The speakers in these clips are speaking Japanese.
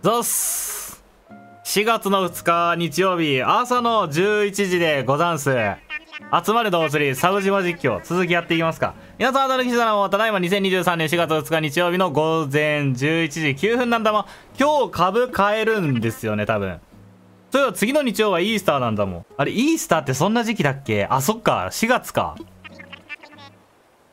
ぞっす4月の2日日曜日朝の11時でござんす。集まる動物釣りサブ島実況続きやっていきますか。皆さん働きしたのもただいま2023年4月2日日曜日の午前11時9分なんだもん。今日株買えるんですよね多分。そういえば次の日曜はイースターなんだもん。あれイースターってそんな時期だっけ？あそっか。4月か。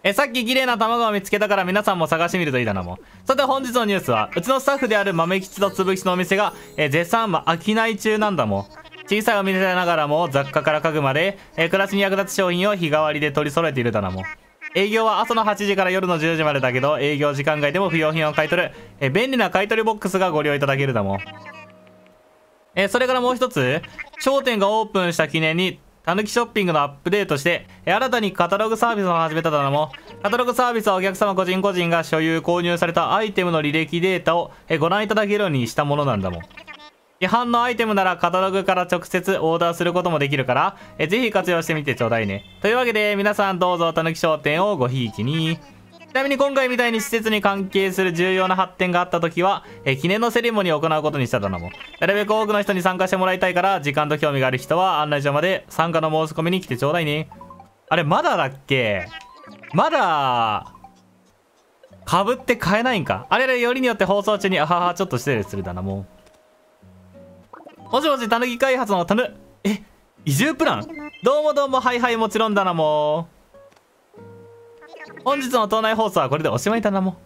えさっき綺麗な卵を見つけたから皆さんも探してみるといいだなもん。さて本日のニュースはうちのスタッフである豆吉と粒吉のお店が、え絶賛、ま、商い中なんだもん。小さいお店でながらも雑貨から家具まで、え暮らしに役立つ商品を日替わりで取り揃えているだなもん。営業は朝の8時から夜の10時までだけど営業時間外でも不要品を買い取る、え便利な買い取りボックスがご利用いただけるだもん。えそれからもう一つ商店がオープンした記念にたぬきショッピングのアップデートして、新たにカタログサービスを始めただのも、カタログサービスはお客様個人個人が所有購入されたアイテムの履歴データをご覧いただけるようにしたものなんだもん。違反のアイテムならカタログから直接オーダーすることもできるから、えぜひ活用してみてちょうだいね。というわけで皆さんどうぞたぬき商店をごひいきに。ちなみに今回みたいに施設に関係する重要な発展があった時は、え記念のセレモニーを行うことにしただのも。なるべく多くの人に参加してもらいたいから、時間と興味がある人は案内所まで参加の申し込みに来てちょうだいね。あれ、まだだっけ？まだ、株って買えないんか？あれよりによって放送中に、あはは、ちょっと失礼するだな、もう。もしもし、たぬき開発のたぬ、え、移住プラン？どうもどうも、はいはい、もちろんだな、もう。本日の島内放送はこれでおしまいだなも。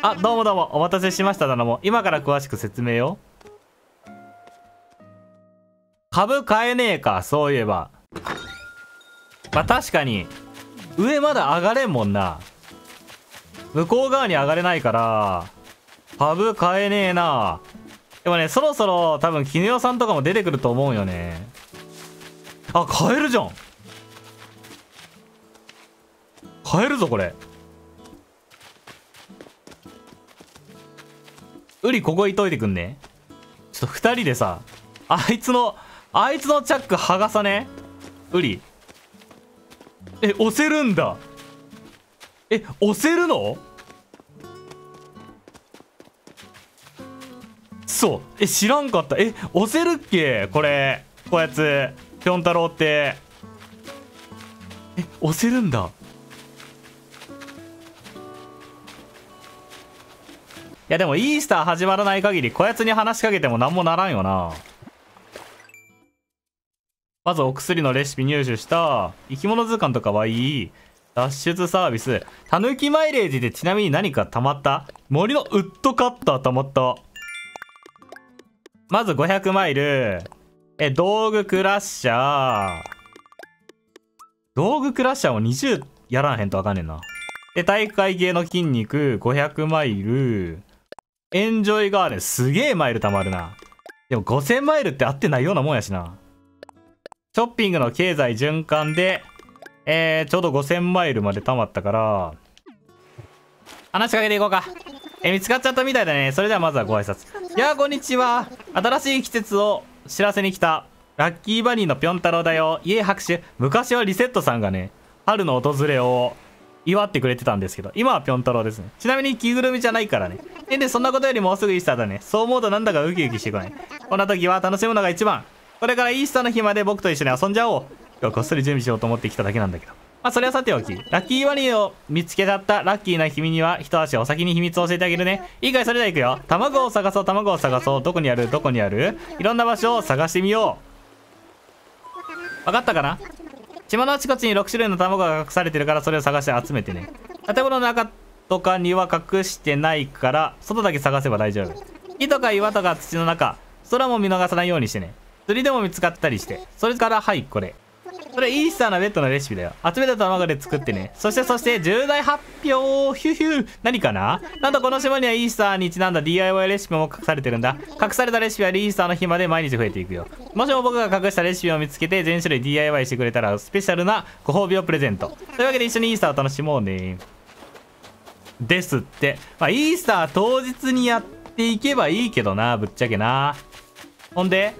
あどうもどうも。お待たせしましただなも。今から詳しく説明を株買えねえかそういえば。まあ確かに上まだ上がれんもんな。向こう側に上がれないから株買えねえな。でもねそろそろ多分絹代さんとかも出てくると思うよね。あ買えるじゃん。買えるぞこれ。ウリここいといてくんね。ちょっと2人でさあいつのあいつのチャック剥がさね。ウリ。え押せるんだ。え押せるの？そう。え知らんかった。え押せるっけ？これ。こやつぴょん太郎って。え押せるんだ。いやでもイースター始まらない限りこやつに話しかけても何もならんよな。まずお薬のレシピ入手した生き物図鑑とかはいい。脱出サービス。たぬきマイレージでちなみに何か溜まった？森のウッドカッター溜まった。まず500マイル。え道具クラッシャー。道具クラッシャーを20やらんへんとわかんねんな。で体育会系の筋肉。500マイル。エンジョイガーデンすげえマイル貯まるな。でも5000マイルって合ってないようなもんやしな。ショッピングの経済循環で、えー、ちょうど5000マイルまで貯まったから、話しかけていこうか。え、見つかっちゃったみたいだね。それではまずはご挨拶。いやこんにちは。新しい季節を知らせに来た。ラッキーバニーのぴょん太郎だよ。イエ拍手。昔はリセットさんがね、春の訪れを祝ってくれてたんですけど、今はぴょん太郎ですね。ちなみに着ぐるみじゃないからね。で、で、そんなことよりもうすぐイースターだね。そう思うとなんだかウキウキしてこない。こんな時は楽しむのが一番。これからイースターの日まで僕と一緒に遊んじゃおう。今日こっそり準備しようと思ってきただけなんだけど。まあ、それはさておき。ラッキーワニーを見つけちゃったラッキーな君には一足お先に秘密を教えてあげるね。いいかいそれでは行くよ。卵を探そう、卵を探そう。どこにあるどこにあるいろんな場所を探してみよう。わかったかな？島のあちこちに6種類の卵が隠されてるからそれを探して集めてね。建物の中とかには隠してないから外だけ探せば大丈夫。木とか岩とか土の中空も見逃さないようにしてね。釣りでも見つかったりして。それからはいこれこれイースターのベッドのレシピだよ。集めた卵で作ってね。そしてそして重大発表。ヒュヒュ何かな？なんとこの島にはイースターにちなんだ DIY レシピも隠されてるんだ。隠されたレシピはイースターの日まで毎日増えていくよ。もしも僕が隠したレシピを見つけて全種類 DIY してくれたらスペシャルなご褒美をプレゼント。というわけで一緒にイースターを楽しもうね。ですって。まあ、イースター当日にやっていけばいいけどな、ぶっちゃけな。ほんで、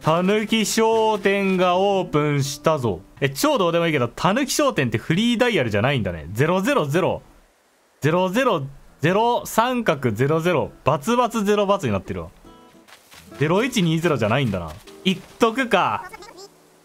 たぬき商店がオープンしたぞ。え、超どうでもいいけど、たぬき商店ってフリーダイヤルじゃないんだね。000。00 0三角00バツバツ0バツになってるわ0120じゃないんだな言っとくか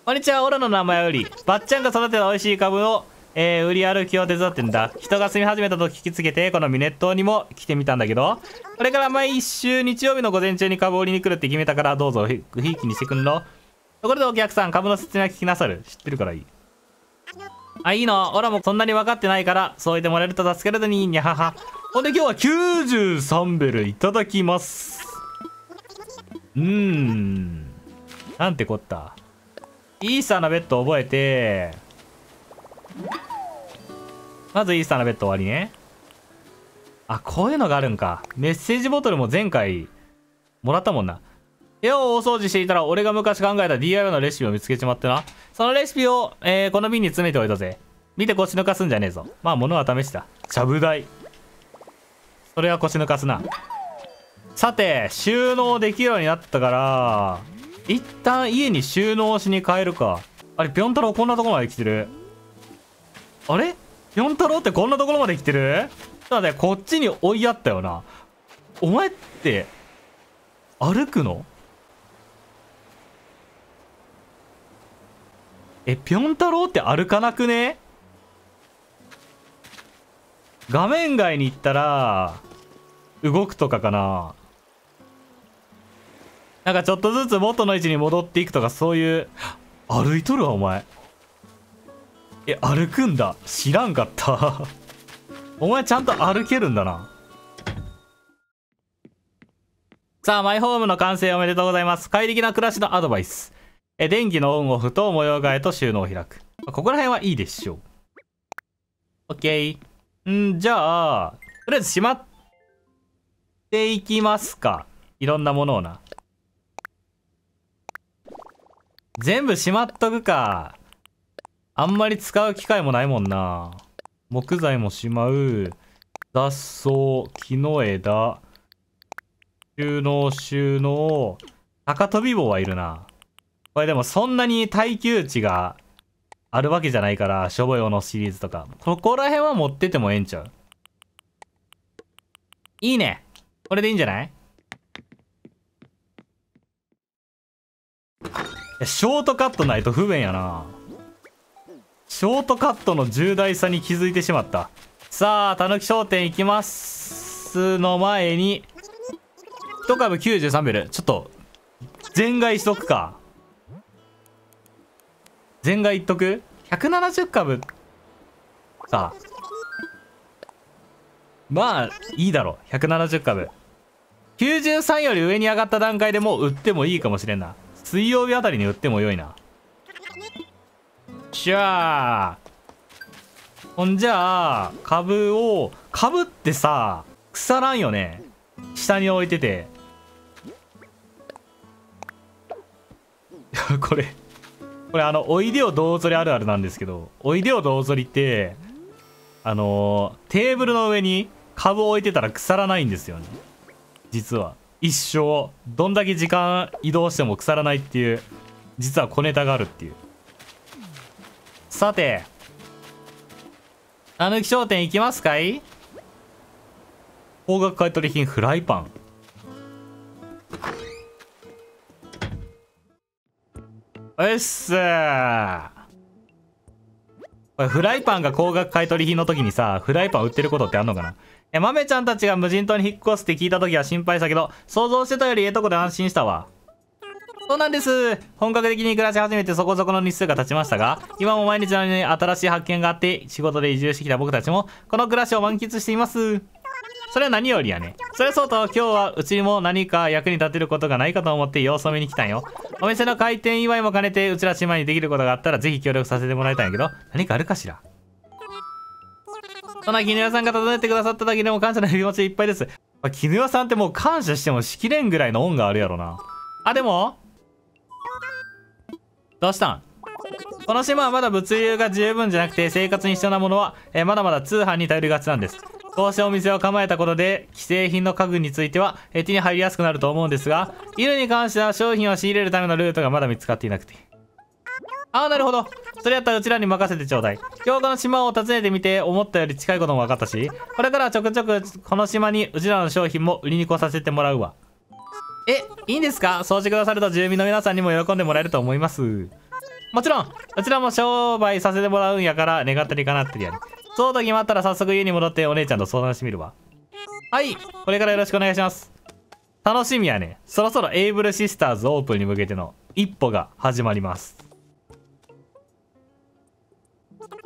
こんにちはオラの名前よりばっちゃんが育てた美味しい株をえー、売り歩きを手伝ってんだ。人が住み始めたと聞きつけてこのミネットにも来てみたんだけど。これから毎週日曜日の午前中に株売りに来るって決めたからどうぞひいきにしてくんの。ところでお客さん株の説明は聞きなさる。知ってるからいい。あいいの。オラもそんなに分かってないからそう言ってもらえると助かるのににゃはは。ほんで今日は93ベルいただきます。うーん。なんてこった。イーサーのベッド覚えて。まずイースターのベッド終わりね。あ、こういうのがあるんか。メッセージボトルも前回もらったもんな。部屋を大掃除していたら俺が昔考えた DIY のレシピを見つけちまってな。そのレシピを、えー、この瓶に詰めておいたぜ。見て腰抜かすんじゃねえぞ。まあ物は試した。ちゃぶ台。それは腰抜かすな。さて、収納できるようになったから、一旦家に収納しに帰るか。あれ、ぴょん太郎こんなとこまで来てる。あれ？四太郎ってこんなところまで来てる？ただね、こっちに追いやったよな。お前って、歩くの？え、ぴょん太郎って歩かなくね？画面外に行ったら、動くとかかななんかちょっとずつ元の位置に戻っていくとかそういう、歩いとるわ、お前。え歩くんだ。知らんかった。お前ちゃんと歩けるんだな。さあマイホームの完成おめでとうございます。快適な暮らしのアドバイス。え電気のオンオフと模様替えと収納を開く。ここら辺はいいでしょう。OK んじゃあとりあえずしまっていきますか。いろんなものをな。全部しまっとくか。あんまり使う機会もないもんな。木材もしまう。雑草、木の枝。収納、収納。高飛び棒はいるな。これでもそんなに耐久値があるわけじゃないから、しょぼ用のシリーズとか。ここら辺は持っててもええんちゃう？いいね。これでいいんじゃない？ショートカットないと不便やな。ショートカットの重大さに気づいてしまった。さあたぬき商店行きますの前に1株93ベル。ちょっと全買いしとくか。全買いっとく？170株。さあ。まあいいだろう。170株。93より上に上がった段階でもう売ってもいいかもしれんな。水曜日あたりに売っても良いな。しゃーほんじゃあ株を株ってさ腐らんよね。下に置いてて。これこれあのおいでよどうぞりあるあるなんですけどおいでよどうぞりってあのー、テーブルの上に株置いてたら腐らないんですよね。実は。一生どんだけ時間移動しても腐らないっていう実は小ネタがあるっていう。さて、たぬき商店行きますかい？高額買取品フライパン。よっすこれフライパンが高額買取品の時にさ、フライパン売ってることってあんのかな？え、豆ちゃんたちが無人島に引っ越すって聞いた時は心配したけど、想像してたよりええとこで安心したわ。そうなんです。本格的に暮らし始めてそこそこの日数が経ちましたが今も毎日のように新しい発見があって仕事で移住してきた僕たちもこの暮らしを満喫しています。それは何よりやね。それそうと今日はうちにも何か役に立てることがないかと思って様子を見に来たんよ。お店の開店祝いも兼ねてうちら姉妹にできることがあったらぜひ協力させてもらいたいんやけど何かあるかしら？そんな絹代さんが訪ねてくださっただけでも感謝の気持ちいっぱいです。絹代さんってもう感謝してもしきれんぐらいの恩があるやろな。あでもどうしたん？この島はまだ物流が十分じゃなくて生活に必要なものは、えー、まだまだ通販に頼りがちなんです。こうしてお店を構えたことで既製品の家具については、えー、手に入りやすくなると思うんですが、犬に関しては商品を仕入れるためのルートがまだ見つかっていなくて。ああ、なるほど。それやったらうちらに任せてちょうだい。今日の島を訪ねてみて思ったより近いことも分かったし、これからちょくちょくこの島にうちらの商品も売りに来させてもらうわ。え、いいんですか？掃除くださると住民の皆さんにも喜んでもらえると思います。もちろん、うちらも商売させてもらうんやから願ったりかなってりやる。そうと決まったら早速家に戻ってお姉ちゃんと相談してみるわ。はい、これからよろしくお願いします。楽しみやね。そろそろエイブルシスターズオープンに向けての一歩が始まります。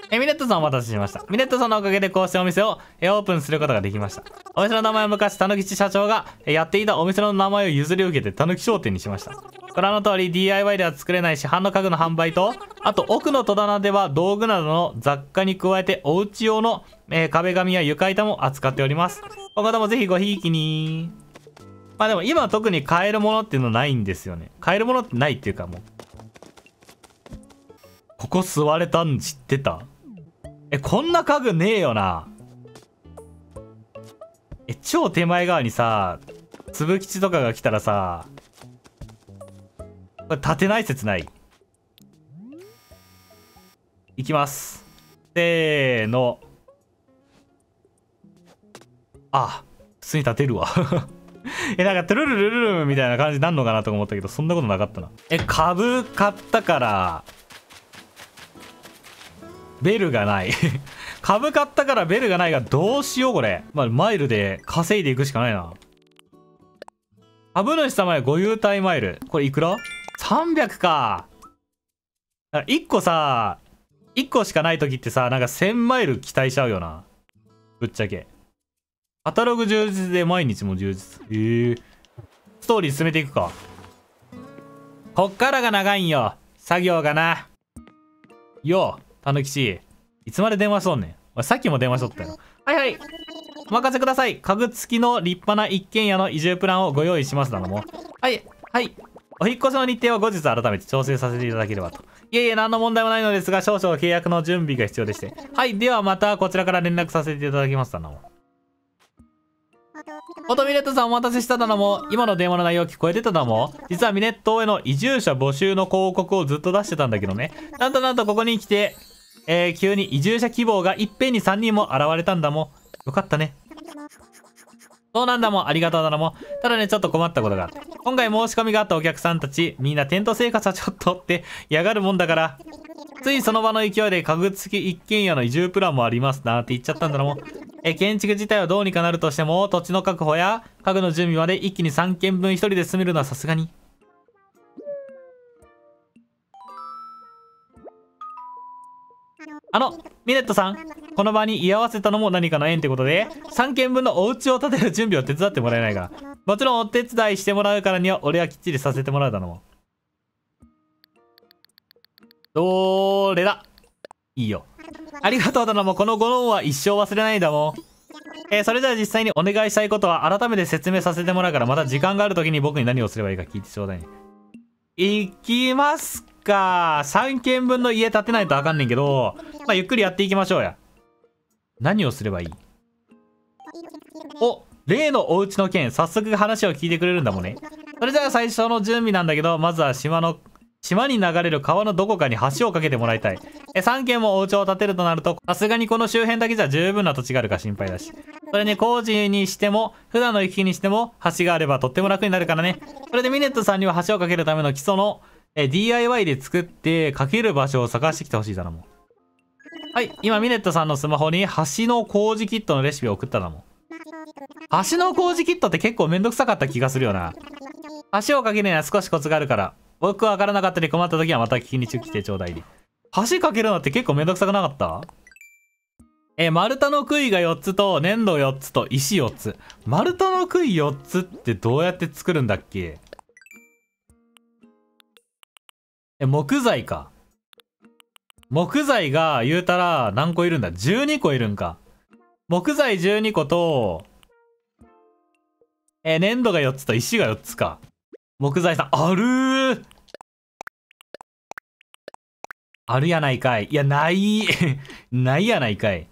え、ミネットさんお待たせしました。ミネットさんのおかげでこうしてお店をえオープンすることができました。お店の名前は昔、たぬきち社長がやっていたお店の名前を譲り受けてたぬき商店にしました。ご覧の通り DIY では作れない市販の家具の販売と、あと奥の戸棚では道具などの雑貨に加えてお家用の、えー、壁紙や床板も扱っております。今後ともぜひごひいきに。まあでも今特に買えるものっていうのないんですよね。買えるものってないっていうかもう。ここ座れたん知ってた？え、こんな家具ねえよな。え、超手前側にさ、粒吉とかが来たらさ、これ立てない説ない？いきます。せーの。あ、普通に立てるわ え、なんかトゥルルルルルみたいな感じになるのかなと思ったけど、そんなことなかったな。え、株買ったから、ベルがない 株買ったからベルがないがどうしようこれ。まあ、マイルで稼いでいくしかないな。株主様へご優待マイル。これいくら ?300 か。1個さ、1個しかない時ってさ、なんか1000マイル期待しちゃうよな。ぶっちゃけ。カタログ充実で毎日も充実。へえー。ストーリー進めていくか。こっからが長いんよ。作業がな。よたぬきし、いつまで電話しとんねん。さっきも電話しとったよ。はいはい。お任せください。家具付きの立派な一軒家の移住プランをご用意しますだのも。はい、はい。お引越しの日程は後日改めて調整させていただければと。いえいえ、何の問題もないのですが、少々契約の準備が必要でして。はい、ではまたこちらから連絡させていただきますだの。オトミネットさんお待たせしただのも、今の電話の内容聞こえてただも、実はミネットへの移住者募集の広告をずっと出してたんだけどね。なんとなんとここに来て、えー、急に移住者希望がいっぺんに3人も現れたんだもん。よかったね。そうなんだもん。ありがとうだなもん。ただね、ちょっと困ったことがあって。今回申し込みがあったお客さんたち、みんなテント生活はちょっとって嫌がるもんだから、ついその場の勢いで家具付き一軒家の移住プランもありますなって言っちゃったんだなもん。え、建築自体はどうにかなるとしても、土地の確保や家具の準備まで一気に3軒分1人で住めるのはさすがに。あの、ミネットさん、この場に居合わせたのも何かの縁ってことで、3軒分のお家を建てる準備を手伝ってもらえないか。もちろんお手伝いしてもらうからには、俺はきっちりさせてもらうだろう。どれだ？いいよ。ありがとうだなもこのご恩は一生忘れないだもん。えー、それでは実際にお願いしたいことは改めて説明させてもらうから、また時間がある時に僕に何をすればいいか聞いてちょうだいね。いきますか。3軒分の家建てないとあかんねんけど、まあ、ゆっくりやっていきましょうや。何をすればいい？お、例のお家の件、早速話を聞いてくれるんだもんね。それじゃあ最初の準備なんだけど、まずは島の、島に流れる川のどこかに橋を架けてもらいたい。え、3軒もお家を建てるとなると、さすがにこの周辺だけじゃ十分な土地があるか心配だし。それに工事にしても、普段の行き来にしても、橋があればとっても楽になるからね。それでミネットさんには橋を架けるための基礎の、え、DIY で作って架ける場所を探してきてほしいだなもん。はい、今ミネットさんのスマホに橋の工事キットのレシピを送っただもん。橋の工事キットって結構めんどくさかった気がするよな。橋を架けるには少しコツがあるから、僕はわからなかったり困った時はまた聞きに来てちょうだいで。橋架けるのって結構めんどくさくなかった？え、丸太の杭が4つと粘土4つと石4つ。丸太の杭4つってどうやって作るんだっけ？え、木材か。木材が言うたら何個いるんだ ?12 個いるんか。木材12個と、え、粘土が4つと石が4つか。木材さん、あるーあるやないかい。いや、ない ないやないかい。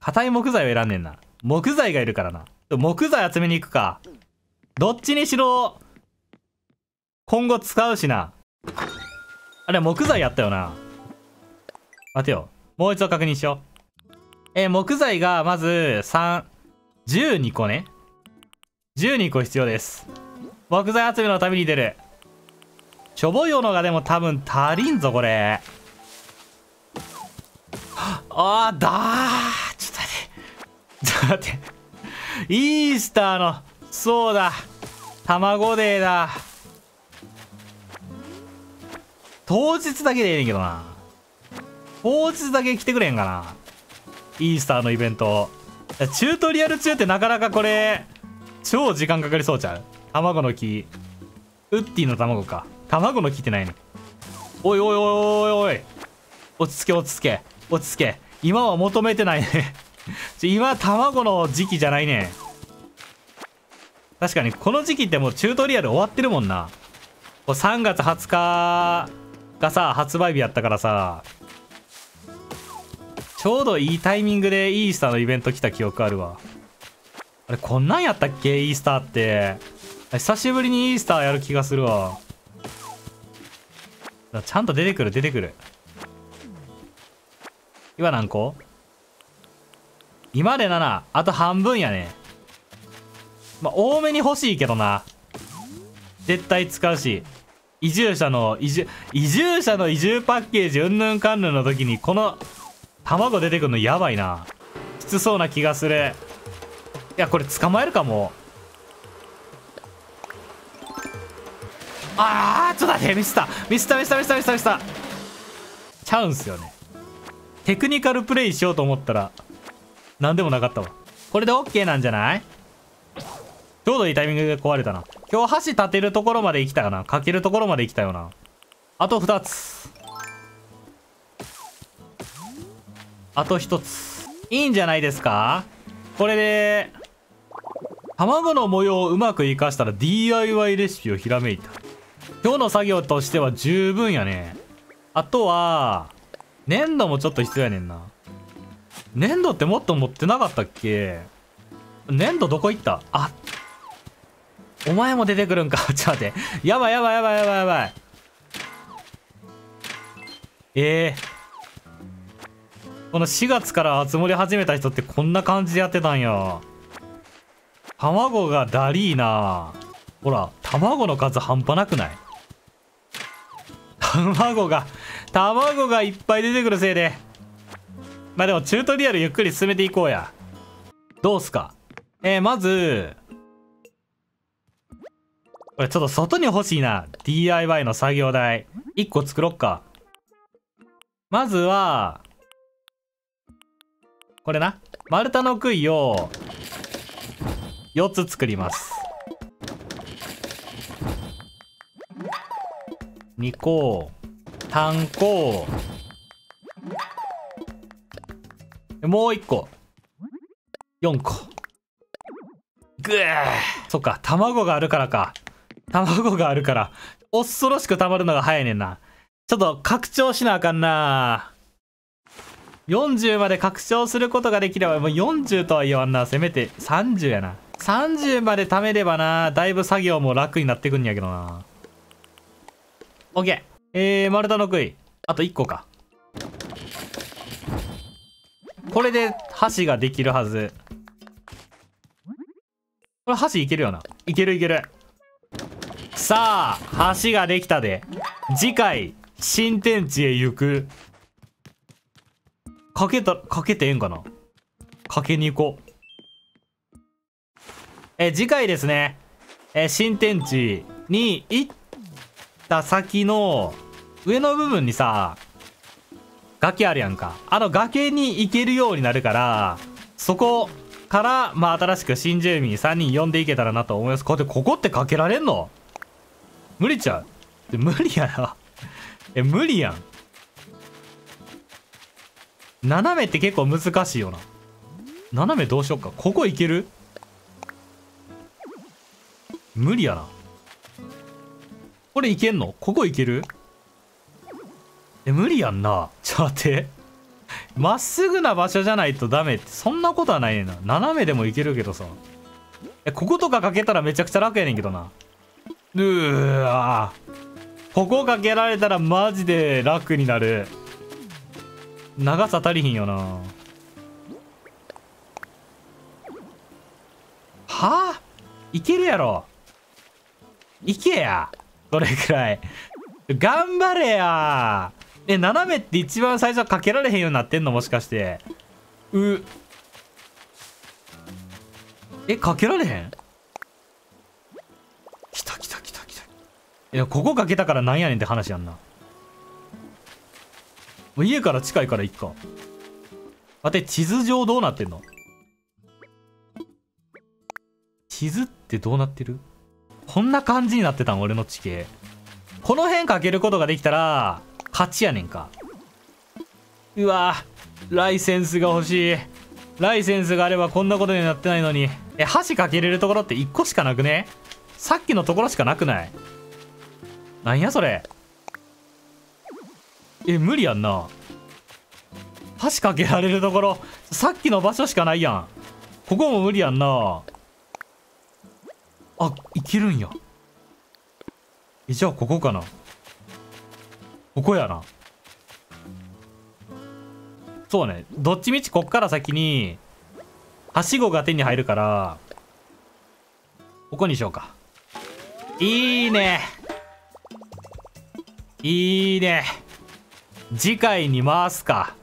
硬い木材を選んねんな。木材がいるからな。木材集めに行くか。どっちにしろ、今後使うしな。あれ木材やったよな。待てよ。もう一度確認しよう。えー、木材がまず3 12個ね。12個必要です。木材集めのために出る。しょぼいのがでも多分足りんぞこれ。あーだー。ちょっと待って。ちょっと待って。イースターのそうだ。卵デーだ。当日だけでええねんけどな。当日だけ来てくれへんかな。イースターのイベントチュートリアル中ってなかなかこれ超時間かかりそうちゃう？卵の木。ウッディの卵か。卵の木ってないねおいおいおいおいおい。落ち着け落ち着け。落ち着け。今は求めてないね 今卵の時期じゃないね確かにこの時期ってもうチュートリアル終わってるもんな。3月20日がさ発売日やったからさちょうどいいタイミングでイースターのイベント来た記憶あるわ。あれこんなんやったっけ？イースターって。久しぶりにイースターやる気がするわ。ちゃんと出てくる出てくる。今何個？今で7あと半分やね。まあ多めに欲しいけどな。絶対使うし。移住者の移住移住者の移住パッケージうんぬんかんぬんの時にこの卵出てくるのやばいな。きつそうな気がする。いやこれ捕まえるかも。あーちょっと待ってミスった。ミスったミスったミスったミスったミスった。ちゃうんすよね。テクニカルプレイしようと思ったら何でもなかったわ。これで OK なんじゃない？ちょうどいいタイミングで壊れたな今日橋立てるところまで行きたかな。かけるところまで行きたよな。あと2つ。あと1つ。いいんじゃないですか？これで卵の模様をうまく活かしたら DIY レシピをひらめいた。今日の作業としては十分やね。あとは粘土もちょっと必要やねんな。粘土ってもっと持ってなかったっけ？粘土どこ行った？あお前も出てくるんか？ちょっと待って。やばいやばいやばいやばいやばい。ええー、この4月から集まり始めた人ってこんな感じでやってたんや。卵がダリーな。ほら卵の数半端なくない？卵が卵がいっぱい出てくるせいで。まあでもチュートリアルゆっくり進めていこうや。どうすか？えー、まずこれちょっと外に欲しいな。DIY の作業台。1個作ろっか。まずはこれな。丸太の杭を4つ作ります。2個。3個。もう1個。4個。ぐー。そっか。卵があるからか。卵があるから恐ろしく溜まるのが早いねんな。ちょっと拡張しなあかんな。40まで拡張することができればもう40とは言わんな。せめて30やな。30まで貯めればな。だいぶ作業も楽になってくんやけどな。OK えー、丸太の杭。あと1個か。これで箸ができるはず。これ箸いけるよな。いけるいける。さあ橋ができたで。次回新天地へ行く。かけたかけてええんかな？かけに行こう。え次回ですね。え新天地に行った先の上の部分にさ崖あるやんか。あの崖に行けるようになるからそこからまあ新しく新住民3人呼んでいけたらなと思います。こうやってここってかけられんの？無理ちゃう？無理やなえ無理やん。斜めって結構難しいよな。斜めどうしよっか？ここいける？無理やな。これいけんの？ここいける？え無理やんな。ちょっと待って。まっすぐな場所じゃないとダメって。そんなことはないねんな。斜めでもいけるけどさ。えこことかかけたらめちゃくちゃ楽やねんけどな。うわ。ここかけられたらマジで楽になる。長さ足りひんよな。は？あいけるやろ。いけや。それくらい。頑張れや。え斜めって一番最初はかけられへんようになってんの？もしかして。う。えかけられへん？来た来た来た来た。いやここかけたからなんやねんって話やんな。もう家から近いからいっか。待って地図上どうなってんの？地図ってどうなってる？こんな感じになってたん俺の地形。この辺かけることができたら勝ちやねんか。うわライセンスが欲しい。ライセンスがあればこんなことになってないのに。え箸かけれるところって1個しかなくね？さっきのところしかなくない？なんやそれ？え無理やんな。箸かけられるところさっきの場所しかないやん。ここも無理やんな。あいけるんや。えじゃあここかな。ここやな。そうね。どっちみちこっから先にはしごが手に入るからここにしようか。いいね。いいね。次回に回すか。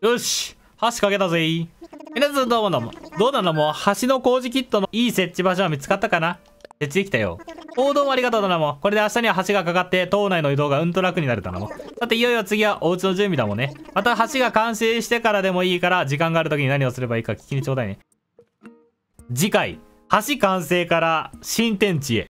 よし橋かけたぜ。皆さんどうもどうも。どうなのも橋の工事キットのいい設置場所は見つかったかな？設置できたよ。おどうもありがとうだなも。これで明日には橋がかかって島内の移動がうんと楽になるだなも。さていよいよ次はお家の準備だもんね。また橋が完成してからでもいいから時間がある時に何をすればいいか聞きにちょうだいね。次回。橋完成から新天地へ。